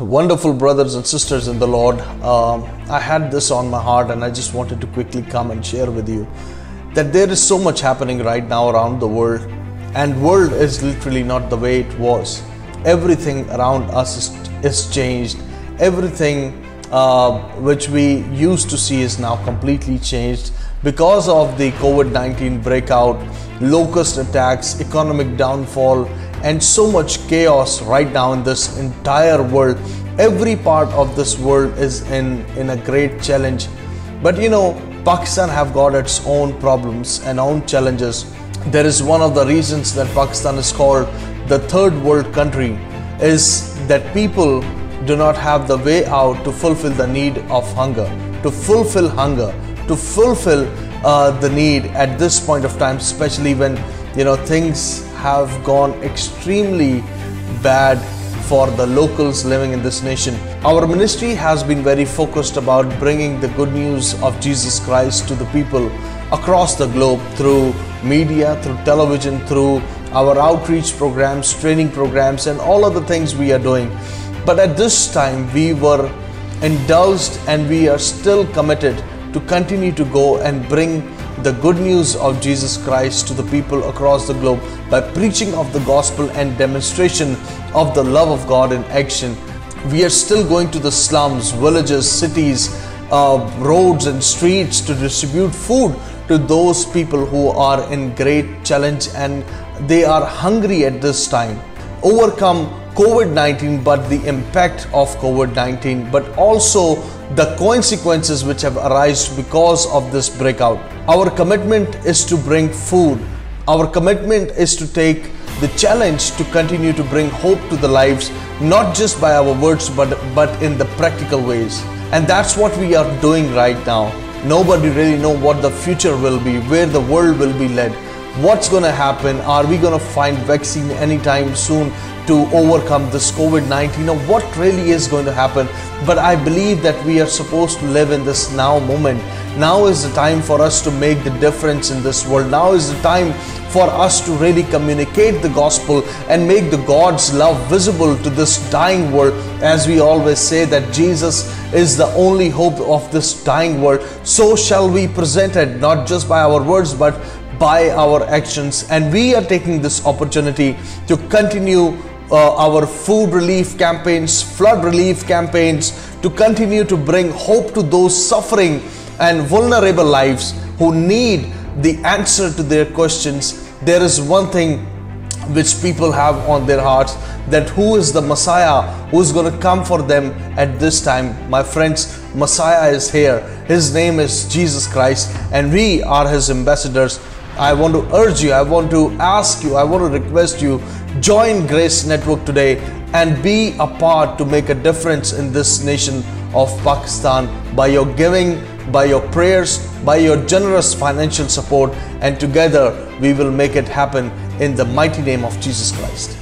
Wonderful brothers and sisters in the Lord, um, I had this on my heart and I just wanted to quickly come and share with you that there is so much happening right now around the world, and world is literally not the way it was. Everything around us is, is changed. Everything uh, which we used to see is now completely changed because of the COVID-19 breakout, locust attacks, economic downfall, and so much chaos right now in this entire world. Every part of this world is in, in a great challenge. But you know, Pakistan have got its own problems and own challenges. There is one of the reasons that Pakistan is called the third world country is that people do not have the way out to fulfill the need of hunger, to fulfill hunger, to fulfill uh, the need at this point of time, especially when you know things have gone extremely bad for the locals living in this nation. Our ministry has been very focused about bringing the good news of Jesus Christ to the people across the globe through media, through television, through our outreach programs, training programs, and all other things we are doing. But at this time, we were indulged and we are still committed to continue to go and bring the good news of Jesus Christ to the people across the globe by preaching of the gospel and demonstration of the love of God in action. We are still going to the slums, villages, cities, uh, roads, and streets to distribute food to those people who are in great challenge and they are hungry at this time. Overcome COVID 19, but the impact of COVID 19, but also the consequences which have arisen because of this breakout. Our commitment is to bring food. Our commitment is to take the challenge to continue to bring hope to the lives, not just by our words, but, but in the practical ways. And that's what we are doing right now. Nobody really know what the future will be, where the world will be led what's going to happen? Are we going to find vaccine anytime soon to overcome this covid-19 or what really is going to happen? But i believe that we are supposed to live in this now moment. Now is the time for us to make the difference in this world. Now is the time for us to really communicate the gospel and make the god's love visible to this dying world as we always say that jesus is the only hope of this dying world so shall we present it not just by our words but by our actions and we are taking this opportunity to continue uh, our food relief campaigns, flood relief campaigns, to continue to bring hope to those suffering and vulnerable lives who need the answer to their questions. There is one thing which people have on their hearts that who is the Messiah who is going to come for them at this time. My friends, Messiah is here. His name is Jesus Christ, and we are his ambassadors. I want to urge you, I want to ask you, I want to request you join Grace Network today and be a part to make a difference in this nation of Pakistan by your giving, by your prayers, by your generous financial support, and together we will make it happen in the mighty name of Jesus Christ.